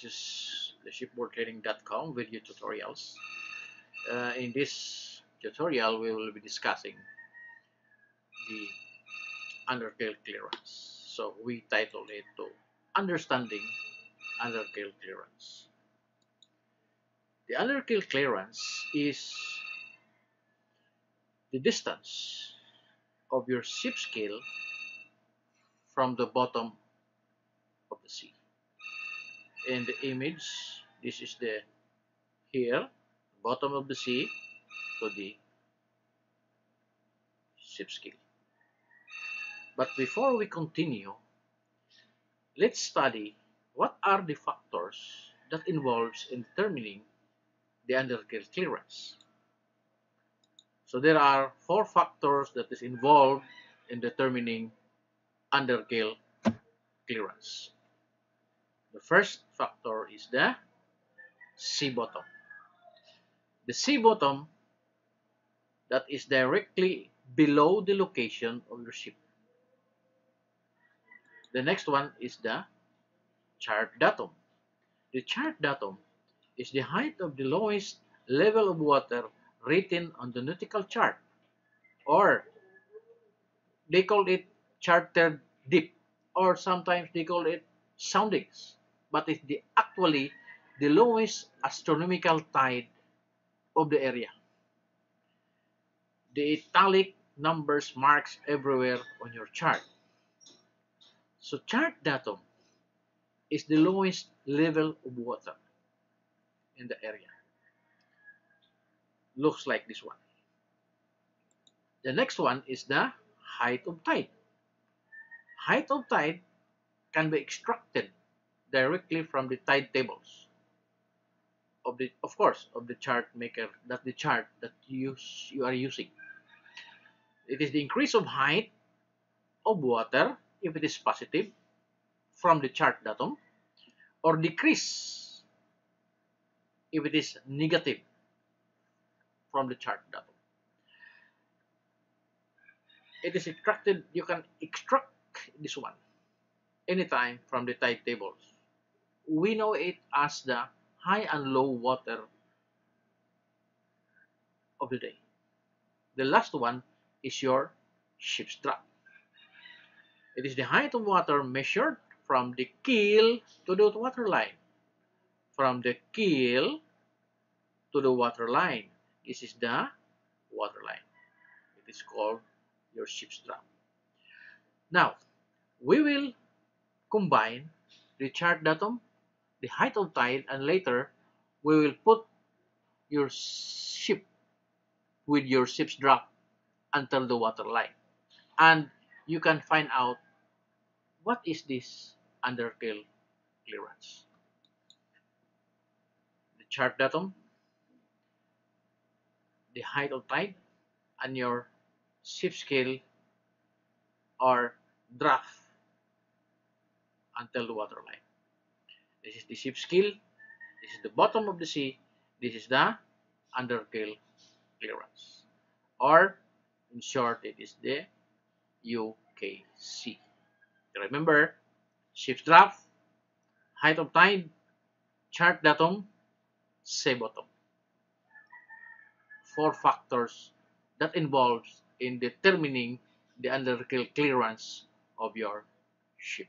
This is the shipboardtraining.com video tutorials. Uh, in this tutorial, we will be discussing the under keel clearance. So we title it to Understanding Under Keel Clearance. The under keel clearance is the distance of your ship's keel from the bottom of the sea. In the image, this is the here, bottom of the sea to the ship's keel. But before we continue, let's study what are the factors that involves in determining the under keel clearance. So there are four factors that is involved in determining under keel clearance. The first factor is the sea bottom. The sea bottom that is directly below the location of your ship. The next one is the chart datum. The chart datum is the height of the lowest level of water written on the nautical chart or they call it charted depth or sometimes they call it soundings but it's the actually the lowest astronomical tide of the area the italic numbers marks everywhere on your chart so chart datum is the lowest level of water in the area looks like this one. The next one is the height of tide. Height of tide can be extracted directly from the tide tables of the of course of the chart maker that the chart that you you are using. It is the increase of height of water if it is positive from the chart datum or decrease if it is negative from the chart datum. It is extracted, you can extract this one anytime from the tide tables. We know it as the high and low water of the day. The last one is your ship's draft. It is the height of water measured from the keel to the water line. From the keel to the water line this is the water line. It is called your ship's draft. Now, we will combine the chart datum, the height of tide, and later we will put your ship with your ship's draft until the water line. And you can find out what is this under keel clearance. The chart datum, the height of tide and your ship's keel or draft until the water line. This is the ship's keel, this is the bottom of the sea, this is the under keel clearance. Or, in short, it is the UKC. Remember, ship's draft, height of tide, chart datum, sea bottom four factors that involves in determining the under keel clearance of your ship.